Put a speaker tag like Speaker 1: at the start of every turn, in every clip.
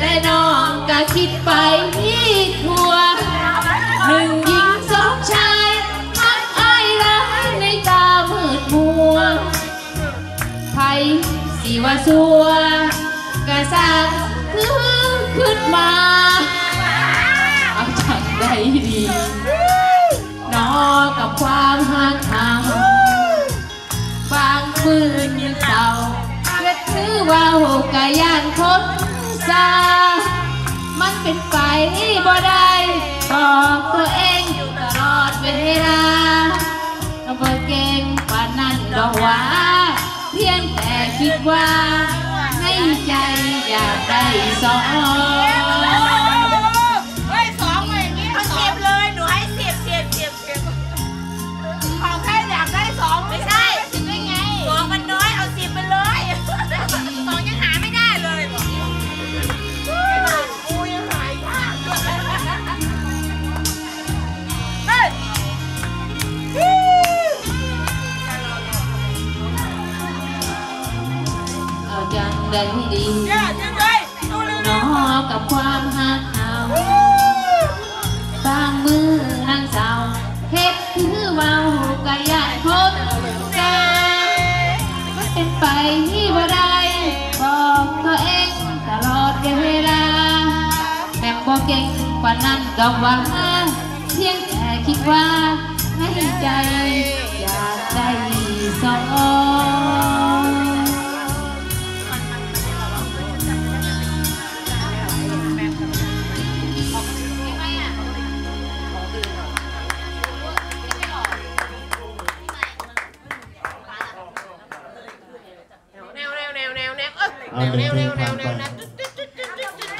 Speaker 1: แต่น้องก็คิดไปที่ทัวหนึ่งหญิงสองชายทักอายร้ายในตามืดมัวไผสิว่าสัวกะสร้างคือขึ้นมาเอาจังได้ดีนอกับความหักทางบางมือยังเศร้าเล็ดถือว่าหกกะยานคน ซา มันเป็นไปบ่ได้บอกตัวเองอยู่ตลอดเวลาก็บ่เก่งปานนั้นดอกว่าเพียงแต่คิดว่า ในใจอยากได้สอง
Speaker 2: เอา
Speaker 1: จังได้ดี
Speaker 2: เย้จังเลยดูเลย
Speaker 1: นอกับความหักเอาบางมือนั่งเศร้าเฮ็ดคือเว้ากะยานคนแก่มันเป็นไปที่บ่ได้บอกตัวเองตลอดเวลาแม่บ่เก่งกว่านั้นดอกว่าเพียงแต่คิดว่าในใจอยากได้สอง
Speaker 2: เออ
Speaker 3: เอา
Speaker 2: แนว
Speaker 3: เพ
Speaker 2: แน
Speaker 3: ล
Speaker 2: ว
Speaker 3: ง
Speaker 2: แนว
Speaker 3: เพ
Speaker 2: แน
Speaker 3: ล
Speaker 2: ว
Speaker 3: ง
Speaker 2: แน
Speaker 3: ผ่า
Speaker 2: วนแน
Speaker 3: ไป
Speaker 2: ว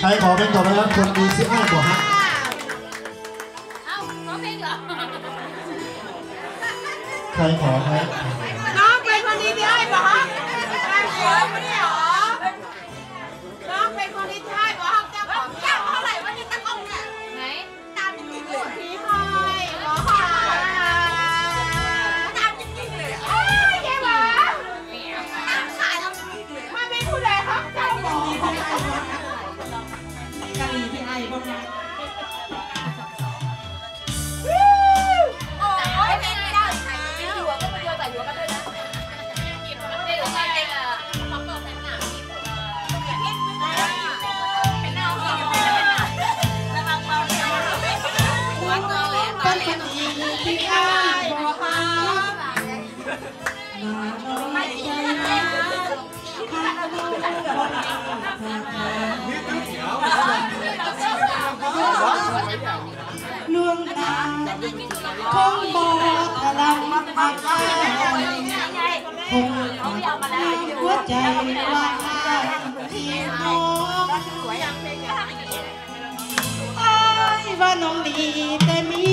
Speaker 3: ใครขอเพลงต่อไปครับคนดีสิอ้ายกว่าฮะ
Speaker 2: เอ้าร้องเพลงเหรอ
Speaker 3: ใครขอครับ
Speaker 2: น้องเป็นคนดีที่ให้เหรอใช่เหรอไม่ได้เหรอ ปักข้าคงหัวใจว่าข้ที่น้อ
Speaker 4: ไอ้ว่า
Speaker 2: น้องดีแต่มี